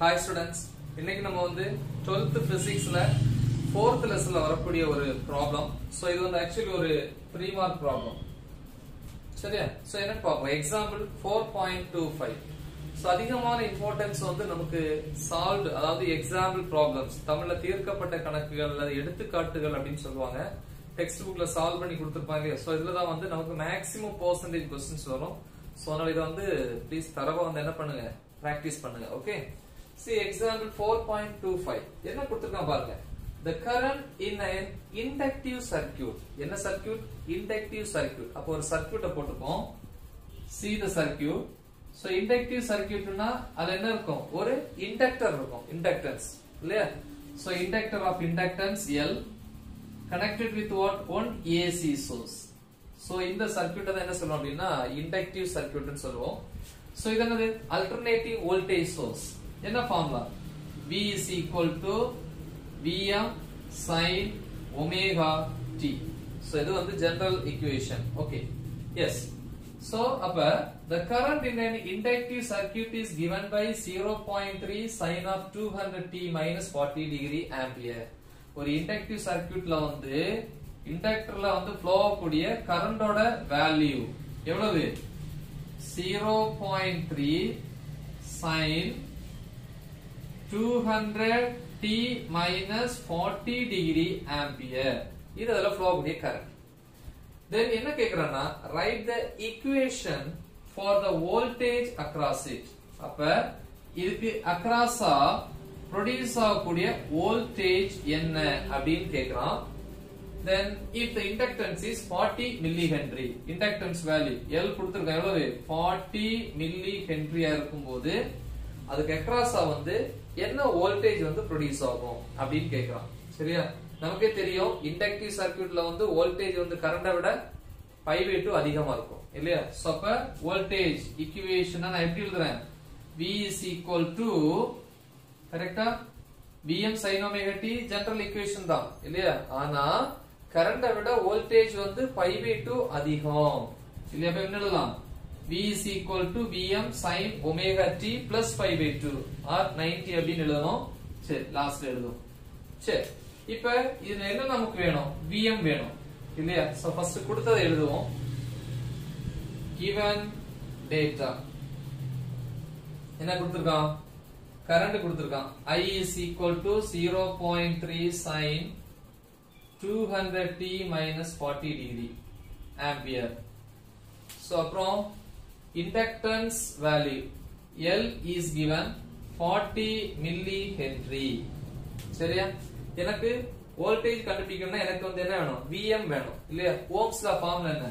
Hi students இன்னைக்கு நம்ம வந்து 12th பிசிக்ஸ்ல ஃபோர்த் லெசன்ல வரக்கூடிய ஒரு ப்ராப்ளம் ஸோ இது வந்து ஆக்சுவலி ஒரு த்ரீ மார்க் ப்ராப்ளம் சரியா? ஸோ என்ன பார்ப்போம். Example four point two five so அதிகமான இம்பார்ட்டன்ஸ் வந்து நமக்கு சால்வ்டு அதாவது எக்ஸாம்பிள் ப்ராப்ளம்ஸ் தமிழ்ல தீர்க்கப்பட்ட கணக்குகள் அல்லது எடுத்துக்காட்டுகள் அப்படின்னு சொல்லுவாங்க. டெக்ஸ்ட் புக்ல சால்வ் பண்ணி கொடுத்துருப்பாங்க ஸோ இதுல தான் வந்து நமக்கு மேக்ஸிமம் பர்சன்டேஜ் கொஸ்டின்ஸ் வரும். ஸோ அதனால இதை வந்து ப்ளீஸ் தரவா வந்து என்ன பண்ணுங்க? ப்ராக்டிஸ் பண்ணுங்க. Okay See example 4.25. என்ன கொடுத்திருக்கான் பாருங்க the current in an inductive circuit என்ன circuit? inductive circuit அப்போ ஒரு circuit போட்டுப்போம் see the circuit so inductive circuitனா அதுல என்ன இருக்கும் ஒரு inductor இருக்கும் inductance இல்லையா so inductor of inductance L connected with what one AC source so இந்த circuit தான் என்ன சொல்லும் அப்படின்னா inductive circuit சொல்லுவோம் so இது என்னது alternating voltage source என்ன formula V is equal to Vm sin omega t so இது வந்து general equation okay yes so அப்ப the current in an inductive circuit is given by 0.3 sin of 200 t minus 40 degree ampere ஒரு inductive circuitல வந்து inductorல வந்து flow குடிய current ஓட value. எவ்வளவு 0.3 sin 200 t minus 40 degree ampere இது அதுல flow ஆகக்கூடிய current then என்ன கேட்கிறானா write the equation for the voltage across it அப்ப இதுக்கு across ஆ produce ஆகக்கூடிய voltage என்ன அப்படின்னு கேக்குறான் then if the inductance is 40 millihenry inductance value L கொடுத்திருக்கேன் எவ்வளவு 40 millihenry ஆ இருக்கும்போது அதுக்கு across ஆ வந்து என்ன வோல்டேஜ் வந்து ப்ரொடியூஸ் ஆகும் அப்படின்னு கேக்குறான் சரியா? நமக்கே தெரியும் இண்டக்டிவ் சர்க்கியூட்ல வந்து வோல்டேஜ் வந்து கரண்டை விட பை பை டூ அதிகமா இருக்கும். இல்லையா? சோ அப்ப வோல்டேஜ் இக்குவேஷன் நான் எப்படி எழுதுறேன்? V is equal to கரெக்டா Vm sin omega t general equation தான். இல்லையா? ஆனா கரண்டை விட வோல்டேஜ் வந்து பை பை டூ அதிகம். இல்லையா? அப்ப என்ன எழுதலாம்? V is equal to Vm sin omega t plus pi by 2 or 90 அப்படின்னு எழுதணும் சரி லாஸ்ட்ல எழுதும் சரி இப்ப இதுல என்ன நமக்கு வேணும் Vm வேணும் இல்லையா சோ ஃபர்ஸ்ட் கொடுத்ததை எழுதுவோம் given data. என்ன கொடுத்திருக்கான் கரண்ட் கொடுத்திருக்கான் I is equal to 0.3 sin 200 t minus 40 degree. Ampere. So அப்புறம் inductance value. L is given 40 milli Henry சரியா? எனக்கு வோல்டேஜ் கண்டுபிடிக்கணும்னா எனக்கு வந்து என்ன வேணும்? Vm வேணும். இல்லையா? ஓம்ஸ் லா ஃபார்முலா என்ன?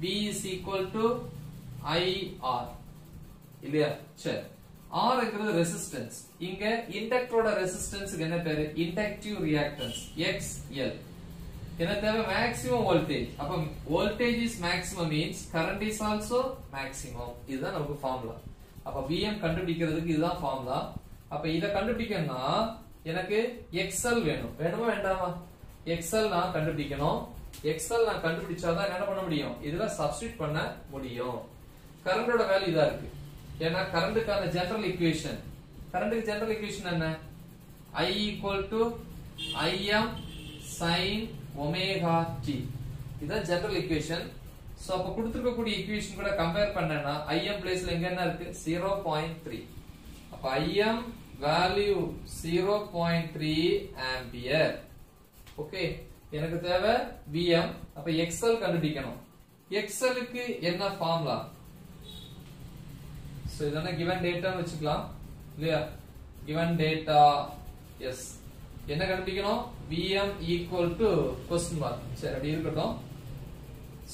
V is equal to IR இல்லையா? சரி. Rங்கிறது ரெசிஸ்டன்ஸ் இங்க இண்டக்டரோட ரெசிஸ்டன்ஸ்க்கு என்ன பேரு? இண்டக்டிவ் ரியாக்டன்ஸ் XL என்ன தேவை மேக்ஸிமம் வோல்டேஜ் அப்ப voltage is maximum means current is also maximum இதுதான் நமக்கு ஃபார்முலா அப்ப விஎம் கண்டுபிடிக்கிறதுக்கு இதுதான் ஃபார்முலா அப்ப இத கண்டுபிடிக்கணும்னா எனக்கு எக்ஸ்எல் வேணும். வேணுமா வேண்டாமா? எக்ஸ்எல் நான் கண்டுபிடிக்கணும். எக்ஸ்எல் நான் கண்டுபிடிச்சாதான் என்ன பண்ண முடியும்? இதுல சப்ஸ்டிட் பண்ண முடியும். கரண்டோட வேல்யூ இதா இருக்கு. ஏன்னா கரண்ட்டுக்கான ஜெனரல் ஈக்குவேஷன் கரண்ட்டுக்கு ஜெனரல் ஈக்குவேஷன் என்ன? I equal to IM sine omega T. இதுதான் ஜெனரல் ஈக்குவேஷன் சோ அப்ப கொடுத்திருக்கக்கூடிய ஈக்குவேஷன் கூட கம்பேர் பண்ணேன்னா ஐஎம் பிளேஸ்ல எங்க என்ன இருக்கு? ஜீரோ பாயிண்ட் த்ரீ அப்ப IM value zero point three ampere okay எனக்கு தேவை விஎம் அப்ப எக்ஸ்எல் கண்டுபிடிக்கணும். எக்ஸ்எலுக்கு என்ன ஃபார்முலா சோ இதெல்லாம் கிவன் டேட்டான்னு வச்சுக்கலாம். இல்லையா? கிவன் டேட்டா எஸ் என்ன கண்டுபிடிக்கணும்? Vm equal to question mark. சரி அப்படி இருக்கட்டும்.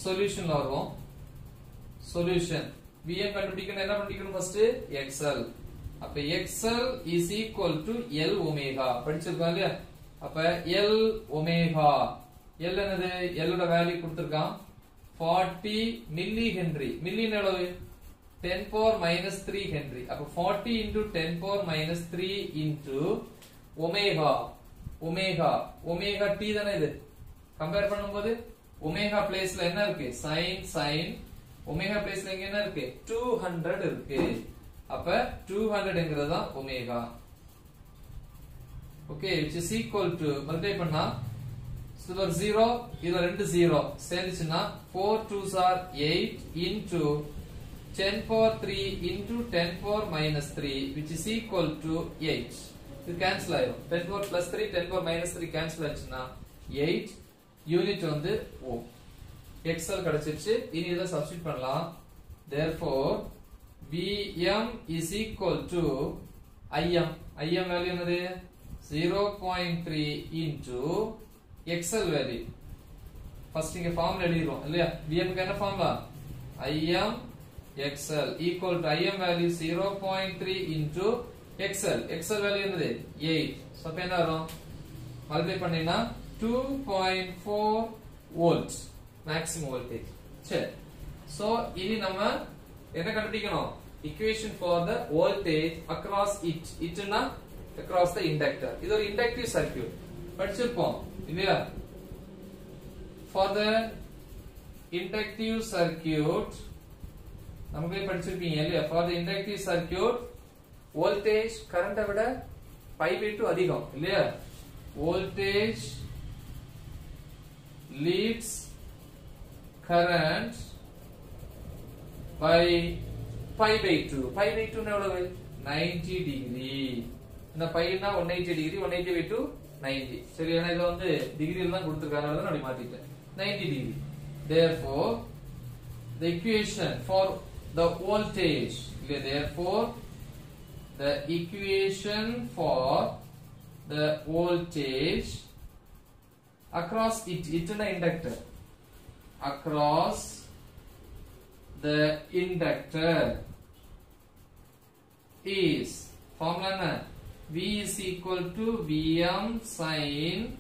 சொல்யூஷன்ல வருவோம். சொல்யூஷன் Vm கண்டுபிடிக்கணும். என்ன பண்ணிக்கணும் ஃபர்ஸ்ட் XL அப்ப XL is equal to L omega. படிச்சிருக்கோம் இல்லையா? அப்ப L omega. L என்னது? L வேல்யூ கொடுத்திருக்கான். 40 மில்லி ஹென்றி மில்லி எவ்வளவு 10 power minus 3 ஹென்றி அப்ப 40 into 10 power minus 3 into omega omega omega T தானே இது? கம்பேர் பண்ணும்போது ஒமேகா பிளேஸ்ல என்ன இருக்கு? சைன் சைன் ஒமேகா பிளேஸ்ல இங்க என்ன இருக்கு? டூ ஹண்ட்ரட் இருக்கு. அப்ப டூ ஹண்ட்ரட்ங்கிறது தான் omega. Okay which is equal to multiply பண்ணா இதுல ஜீரோ இதுல ரெண்டு zero சேர்ந்துச்சுன்னா four two sir eight into ten four three into ten four minus three which is equal to eight இது கேன்சல் ஆயிரும். Ten power plus three ten power minus three cancel ஆச்சுன்னா eight unit வந்து ஓ XL கிடைச்சிருச்சு. இனி இதை substitute பண்ணலாம். Therefore VM is equal to IM IM value என்னது? Zero point three into XL value first இங்க ஃபார்ம்ல எழுதிடுவோம் இல்லையா? விஎம்க்கு என்ன formula IM XL equal to IM value zero point three into xl xl value என்னது 8 சோ அப்ப என்ன வரும் மல்டிப்ளை பண்ணீங்கன்னா 2.4 வோல்ட் மேக்ஸிமம் வோல்டேஜ் சரி சோ இனி நம்ம என்ன கண்டுபிடிக்கணும் equation for the voltage across it itனா across the inductor இது ஒரு inductive circuit படிச்சிருப்போம் இல்லையா for the inductive circuit நமக்கே படிச்சிருப்பீங்க இல்லையா for the inductive circuit voltage கரண்டை விட பை பை டூ அதிகம் இல்லையா voltage leads current pi pi by two pi by two எவ்வளவு நைன்டி டிகிரி இந்த பையனா one eighty degree one eighty by two ninety சரி ஏன்னா இதை வந்து டிகிரி தான் கொடுத்துருக்காங்க தான் அப்படி மாத்திட்டேன் ninety degree therefore the equation for the voltage therefore the equation for the voltage across it it na inductor across the inductor is formula na v is equal to vm sin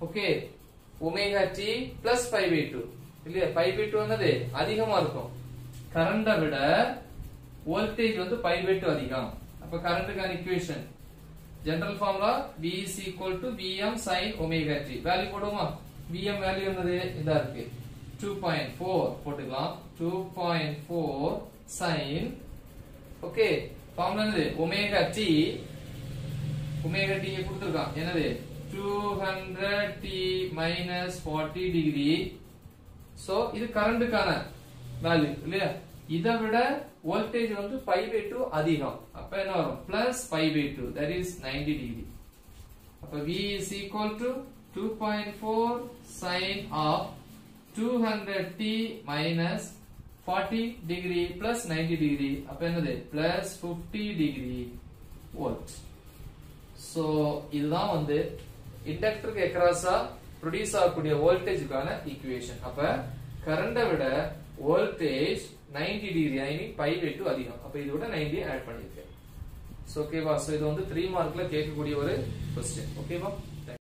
okay omega t plus pi by 2 இல்லையா pi by 2 வந்தது அதிகமா இருக்கும் கரண்ட விட voltage வந்து pi by 2 அதிகம் அப்ப கரண்ட்டுக்கான equation general formula v is equal to vm sin omega t. Value போடுவோமா? Vm value என்னது? இதா இருக்கு. 2.4 போட்டுக்கலாம். 2.4 sin ஓகே ஃபார்முலா என்னது? Omega t. Omega t கொடுத்திருக்கான். என்னது? 200 t minus 40 டிகிரி சோ இது கரண்ட்டுக்கான வேல்யூ இல்லையா? இதை விட வோல்டேஜ் வந்து ஃபைவ் பை டூ அதிகம். அப்ப என்ன வரும்? Plus five pi two that is ninety degree அப்ப V is equal to two point four sine of two hundred T minus forty degree plus ninety degree அப்ப என்னது? Plus fifty degree volt so இதுதான் வந்து இண்டக்டருக்கு எக்ராஸா produce ஆகக்கூடிய வோல்டேஜுக்கான equation அப்ப கரண்டை விட voltage 90 degree I mean pi pi two அதிகம். அப்ப இதோட 90 ஆட் பண்ணியிருக்கேன். சோ ஓகேவா ஸோ இது வந்து த்ரீ மார்க்ல கேட்கக்கூடிய ஒரு கொஸ்டின் ஓகேவா